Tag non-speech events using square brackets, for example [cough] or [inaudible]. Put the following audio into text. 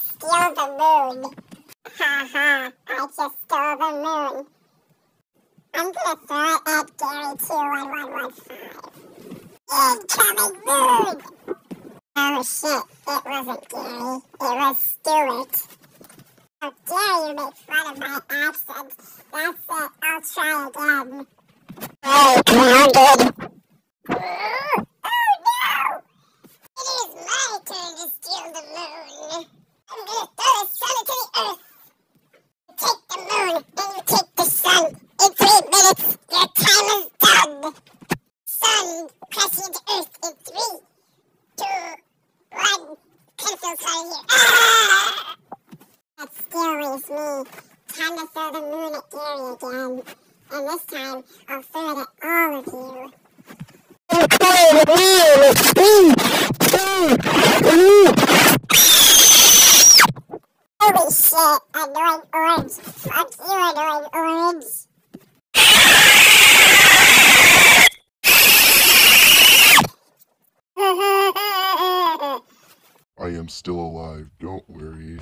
steal the moon. Ha ha, I just stole the moon. I'm gonna throw it at Gary 21115. Incoming moon! Oh shit, it wasn't Gary. It was Stuart. How dare you make fun of my accent? That's it, I'll try again. Hey, grounded! Sun crashing into earth in three, two, one. Pencils of here. Ah! [laughs] That leaves me. Time to throw the moon at Gary again. And this time, I'll throw it at all of you. Holy shit, annoying orange. Fuck you, annoying orange. I am still alive, don't worry.